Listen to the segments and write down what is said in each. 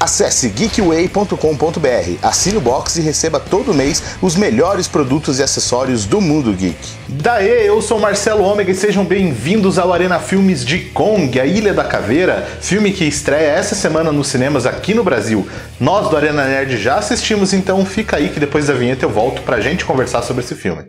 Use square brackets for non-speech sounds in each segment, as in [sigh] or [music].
Acesse geekway.com.br, assine o box e receba todo mês os melhores produtos e acessórios do mundo geek. Daê, eu sou Marcelo Ômega e sejam bem-vindos ao Arena Filmes de Kong, a Ilha da Caveira, filme que estreia essa semana nos cinemas aqui no Brasil. Nós do Arena Nerd já assistimos, então fica aí que depois da vinheta eu volto pra gente conversar sobre esse filme.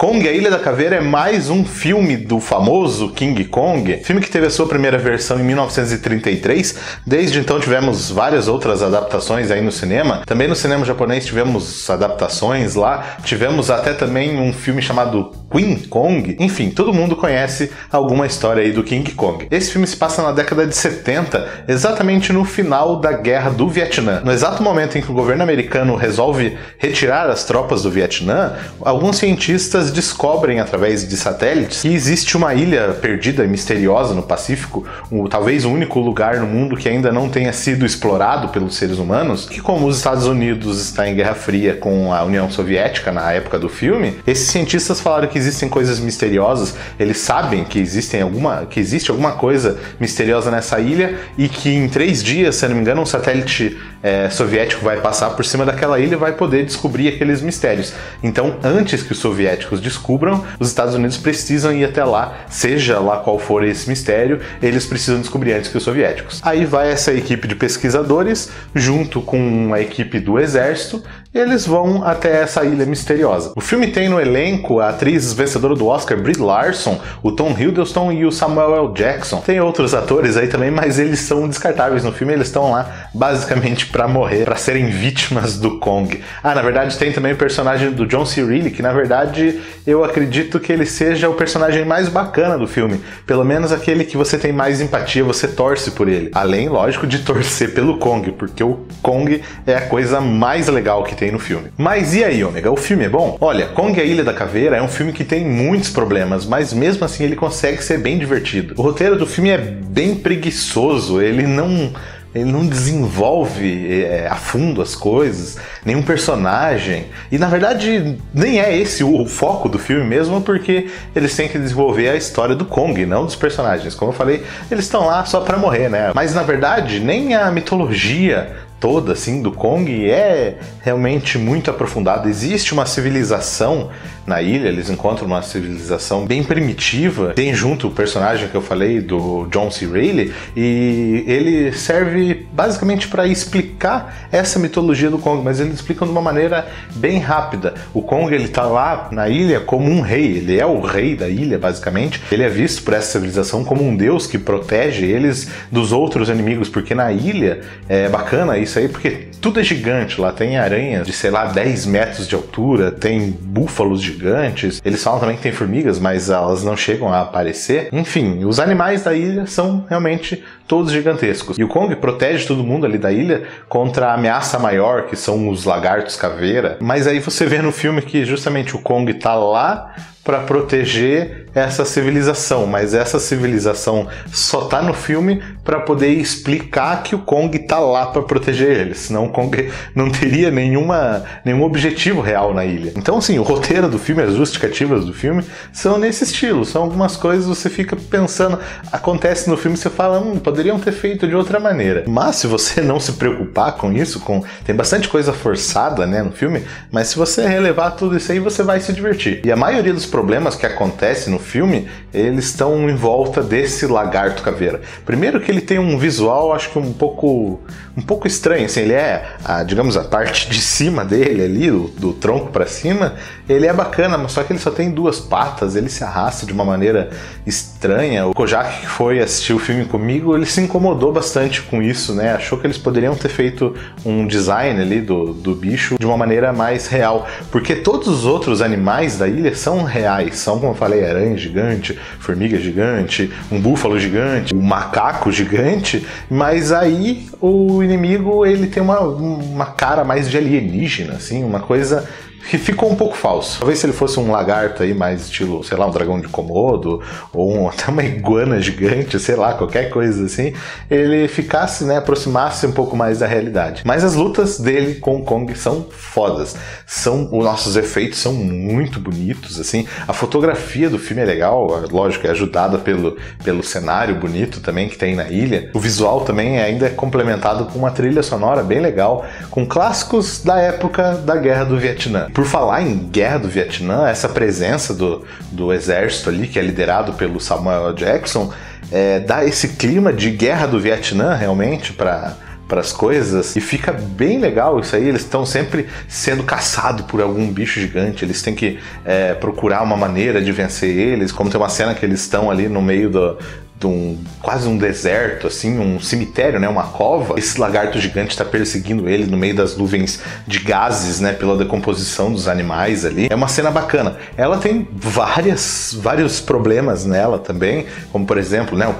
Kong, a Ilha da Caveira é mais um filme do famoso King Kong, filme que teve a sua primeira versão em 1933. Desde então tivemos várias outras adaptações aí no cinema. Também no cinema japonês tivemos adaptações lá. Tivemos até também um filme chamado Queen Kong. Enfim, todo mundo conhece alguma história aí do King Kong. Esse filme se passa na década de 70, exatamente no final da Guerra do Vietnã. No exato momento em que o governo americano resolve retirar as tropas do Vietnã, alguns cientistas descobrem através de satélites que existe uma ilha perdida e misteriosa no Pacífico, talvez o único lugar no mundo que ainda não tenha sido explorado pelos seres humanos, que como os Estados Unidos está em Guerra Fria com a União Soviética na época do filme, esses cientistas falaram que existem coisas misteriosas, eles sabem que existem alguma, que existe alguma coisa misteriosa nessa ilha e que em três dias, se não me engano, um satélite é, soviético vai passar por cima daquela ilha e vai poder descobrir aqueles mistérios. Então, antes que os soviéticos descubram, os Estados Unidos precisam ir até lá, seja lá qual for esse mistério, eles precisam descobrir antes que os soviéticos. Aí vai essa equipe de pesquisadores, junto com a equipe do exército, eles vão até essa ilha misteriosa. O filme tem no elenco a atriz vencedora do Oscar, Brie Larson, o Tom Hiddleston e o Samuel L. Jackson. Tem outros atores aí também, mas eles são descartáveis no filme, eles estão lá basicamente para morrer, para serem vítimas do Kong. Ah, na verdade tem também o personagem do John C. Reilly, que na verdade eu acredito que ele seja o personagem mais bacana do filme, pelo menos aquele que você tem mais empatia, você torce por ele. Além, lógico, de torcer pelo Kong, porque o Kong é a coisa mais legal que tem no filme. Mas e aí, Ômega? O filme é bom? Olha, Kong a Ilha da Caveira é um filme que tem muitos problemas, mas mesmo assim ele consegue ser bem divertido. O roteiro do filme é bem preguiçoso, ele não ele não desenvolve é, a fundo as coisas, nenhum personagem. E na verdade, nem é esse o, foco do filme mesmo, porque eles têm que desenvolver a história do Kong, não dos personagens. Como eu falei, eles estão lá só para morrer, né? Mas na verdade, nem a mitologia toda assim do Kong é realmente muito aprofundada. Existe uma civilização na ilha, eles encontram uma civilização bem primitiva. Tem junto o personagem que eu falei do John C. Reilly e ele serve basicamente para explicar essa mitologia do Kong, mas eles explicam de uma maneira bem rápida. O Kong ele tá lá na ilha como um rei, ele é o rei da ilha basicamente. Ele é visto por essa civilização como um deus que protege eles dos outros inimigos, porque na ilha é bacana isso aí, porque tudo é gigante lá, tem aranhas de sei lá 10 metros de altura, tem búfalos gigantes. Eles falam também que tem formigas, mas elas não chegam a aparecer. Enfim, os animais da ilha são realmente todos gigantescos. E o Kong protege todo mundo ali da ilha contra a ameaça maior, que são os lagartos caveira. Mas aí você vê no filme que justamente o Kong tá lá para proteger essa civilização, mas essa civilização só tá no filme para poder explicar que o Kong tá lá para proteger eles, senão o Kong [laughs] não teria nenhuma, nenhum objetivo real na ilha. Então, assim, o roteiro do filme, as justificativas do filme são nesse estilo, são algumas coisas você fica pensando, acontece no filme você fala, hum, poderiam ter feito de outra maneira. Mas se você não se preocupar com isso, com tem bastante coisa forçada, né, no filme, mas se você relevar tudo isso aí, você vai se divertir. E a maioria dos problemas que acontecem no filme, eles estão em volta desse lagarto caveira. Primeiro que ele tem um visual, acho que um pouco um pouco estranho, assim, ele é, a, digamos, a parte de cima dele ali, do, do tronco para cima, ele é bacana, mas só que ele só tem duas patas, ele se arrasta de uma maneira estranha. O Kojak que foi assistir o filme comigo, ele se incomodou bastante com isso, né? Achou que eles poderiam ter feito um design ali do, do bicho de uma maneira mais real, porque todos os outros animais da ilha são reais, são, como eu falei, aranha gigante, formiga gigante, um búfalo gigante, um macaco gigante, mas aí o inimigo ele tem uma, uma cara mais de alienígena, assim, uma coisa que ficou um pouco falso. Talvez se ele fosse um lagarto aí, mais estilo, sei lá, um dragão de Komodo, ou um, [laughs] até uma iguana gigante, sei lá, qualquer coisa assim, ele ficasse, né, aproximasse um pouco mais da realidade. Mas as lutas dele com o Kong são fodas. São, os nossos efeitos são muito bonitos, assim. A fotografia do filme é legal, lógico, é ajudada pelo, pelo cenário bonito também que tem na ilha. O visual também ainda é complementado com uma trilha sonora bem legal, com clássicos da época da Guerra do Vietnã. Por falar em Guerra do Vietnã, essa presença do, do exército ali, que é liderado pelo Samuel Jackson, é, dá esse clima de Guerra do Vietnã realmente para para as coisas e fica bem legal isso aí. Eles estão sempre sendo caçados por algum bicho gigante. Eles têm que é, procurar uma maneira de vencer eles. Como tem uma cena que eles estão ali no meio do, um quase um deserto, assim, um cemitério, né, uma cova. Esse lagarto gigante está perseguindo ele no meio das nuvens de gases, né, pela decomposição dos animais ali. É uma cena bacana. Ela tem várias, vários problemas nela também, como por exemplo, né, o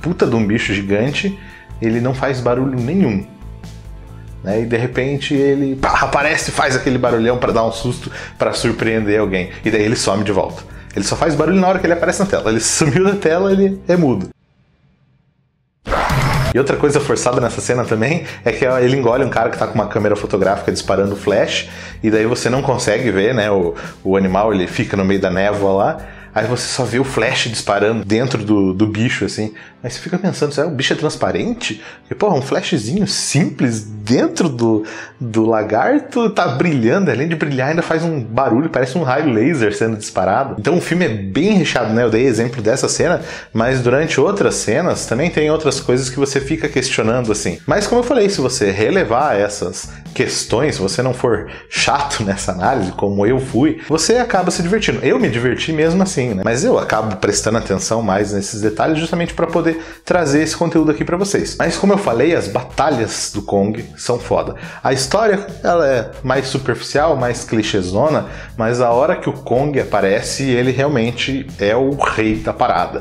puta de um bicho gigante, ele não faz barulho nenhum. Né, e de repente ele pá, aparece e faz aquele barulhão para dar um susto, para surpreender alguém. E daí ele some de volta. Ele só faz barulho na hora que ele aparece na tela. Ele [laughs] sumiu da tela, ele é mudo. E outra coisa forçada nessa cena também é que ele engole um cara que tá com uma câmera fotográfica disparando flash, e daí você não consegue ver, né? O, o animal ele fica no meio da névoa lá. Aí você só vê o flash disparando dentro do, do bicho, assim. Aí você fica pensando, será que o bicho é transparente? Porque, porra, um flashzinho simples dentro do, do lagarto tá brilhando. Além de brilhar, ainda faz um barulho, parece um raio laser sendo disparado. Então o filme é bem recheado, né? Eu dei exemplo dessa cena, mas durante outras cenas também tem outras coisas que você fica questionando, assim. Mas como eu falei, se você relevar essas questões, se você não for chato [laughs] nessa análise, como eu fui, você acaba se divertindo. Eu me diverti mesmo assim assim, né? Mas eu acabo prestando atenção mais nesses detalhes justamente para poder trazer esse conteúdo aqui para vocês. Mas como eu falei, as batalhas do Kong são foda. A história, ela é mais superficial, mais clichêzona, mas a hora que o Kong aparece, ele realmente é o rei da parada.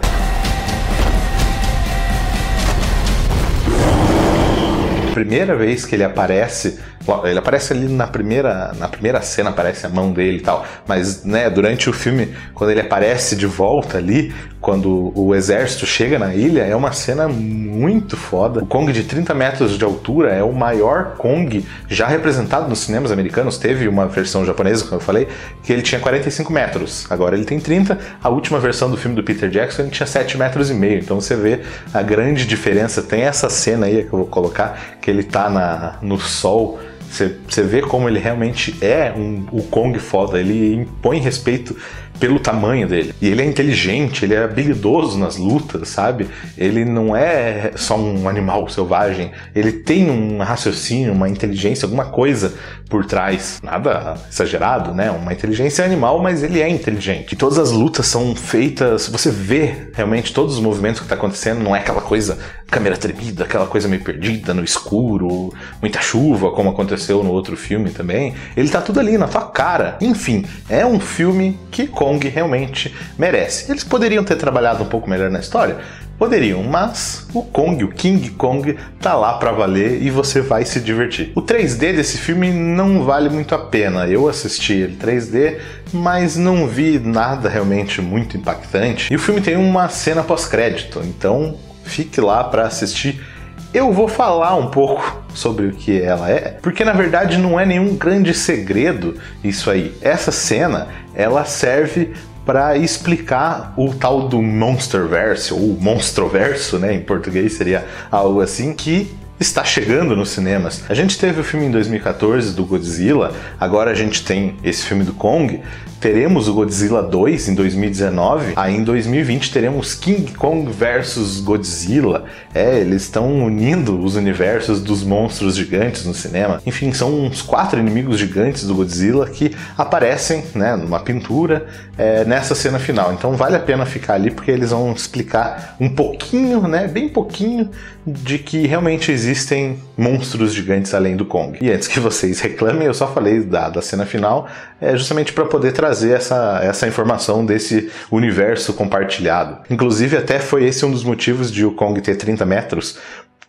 primeira vez que ele aparece ele aparece ali na primeira, na primeira cena, aparece a mão dele e tal. Mas, né, durante o filme, quando ele aparece de volta ali, quando o exército chega na ilha, é uma cena muito foda. O Kong de 30 metros de altura é o maior Kong já representado nos cinemas americanos. Teve uma versão japonesa, como eu falei, que ele tinha 45 metros. Agora ele tem 30. A última versão do filme do Peter Jackson ele tinha 7 metros e meio. Então você vê a grande diferença. Tem essa cena aí que eu vou colocar, que ele tá na, no sol você vê como ele realmente é um, o Kong foda, ele impõe respeito pelo tamanho dele. E ele é inteligente, ele é habilidoso nas lutas, sabe? Ele não é só um animal selvagem, ele tem um raciocínio, uma inteligência, alguma coisa por trás. Nada exagerado, né? Uma inteligência animal, mas ele é inteligente. E todas as lutas são feitas, você vê realmente todos os movimentos que tá acontecendo, não é aquela coisa câmera tremida, aquela coisa meio perdida no escuro, muita chuva, como aconteceu no outro filme também. Ele tá tudo ali na tua cara. Enfim, é um filme que Kong realmente merece. Eles poderiam ter trabalhado um pouco melhor na história? Poderiam, mas o Kong, o King Kong, tá lá para valer e você vai se divertir. O 3D desse filme não vale muito a pena. Eu assisti ele 3D, mas não vi nada realmente muito impactante. E o filme tem uma cena pós-crédito, então fique lá para assistir. Eu vou falar um pouco sobre o que ela é, porque na verdade não é nenhum grande segredo isso aí. Essa cena, ela serve para explicar o tal do Monsterverse ou Monstroverso, né, em português seria algo assim que está chegando nos cinemas. A gente teve o filme em 2014 do Godzilla, agora a gente tem esse filme do Kong, teremos o Godzilla 2 em 2019, aí em 2020 teremos King Kong versus Godzilla. É, eles estão unindo os universos dos monstros gigantes no cinema. Enfim, são uns quatro inimigos gigantes do Godzilla que aparecem, né, numa pintura é, nessa cena final. Então vale a pena ficar ali porque eles vão explicar um pouquinho, né, bem pouquinho, de que realmente existem monstros gigantes além do Kong. E antes que vocês [laughs] reclamem, eu só falei da, da cena final, é justamente para poder trazer essa, essa informação desse universo compartilhado. Inclusive, até foi esse um dos motivos de o Kong ter 30 metros,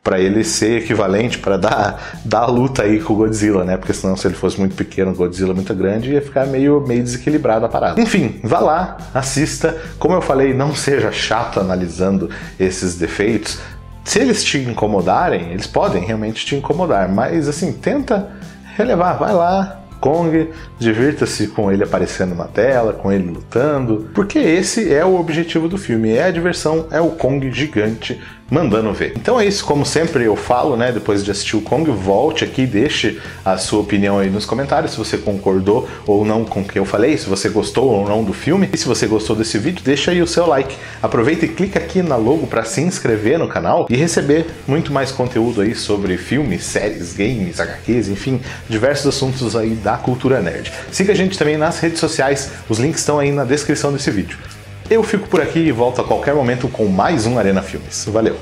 para ele ser equivalente, para dar, [laughs] dar a luta aí com o Godzilla, né? Porque senão, se ele fosse muito pequeno, o Godzilla muito grande, ia ficar meio, meio desequilibrado a parada. Enfim, vá lá, assista. Como eu falei, não seja chato analisando esses defeitos. Se eles te incomodarem, eles podem realmente te incomodar, mas assim, tenta relevar, vai lá, Kong, divirta-se com ele aparecendo na tela, com ele lutando, porque esse é o objetivo do filme, é a diversão, é o Kong gigante mandando ver. Então é isso, como sempre eu falo, né? Depois de assistir o Kong, volte aqui deixe a sua opinião aí nos comentários, se você concordou ou não com o que eu falei, se você gostou ou não do filme. E se você gostou desse vídeo, deixa aí o seu like. Aproveita e clica aqui na logo para se inscrever no canal e receber muito mais conteúdo aí sobre filmes, séries, games, HQs, enfim, diversos assuntos aí da cultura nerd. Siga a gente também nas redes sociais, os links estão aí na descrição desse vídeo. Eu fico por aqui e volto a qualquer momento com mais um Arena Filmes. Valeu!